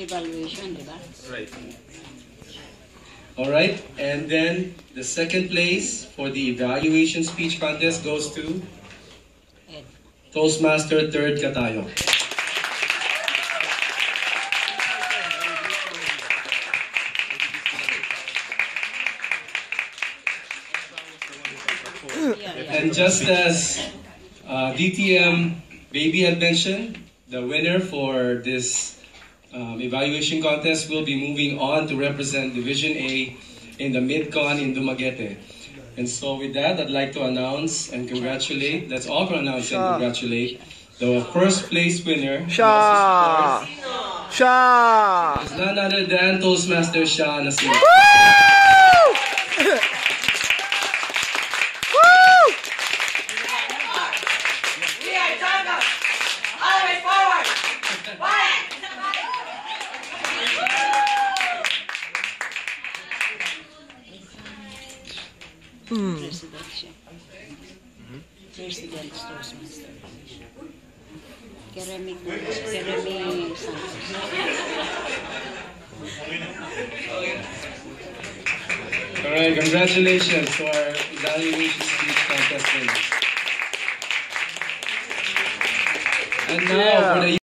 evaluation? Right. All right, and then the second place for the evaluation speech contest goes to Ed. Toastmaster Third Katayo. And just as uh, DTM Baby had mentioned, the winner for this um, evaluation contest will be moving on to represent Division A in the MidCon in Dumaguete. And so with that, I'd like to announce and congratulate, that's all for announce and congratulate, the first place winner Siya! Siya! is none other than Toastmaster Sha Nacino. Woo! We Santos. All right, congratulations to our evaluation speech contest. And now for the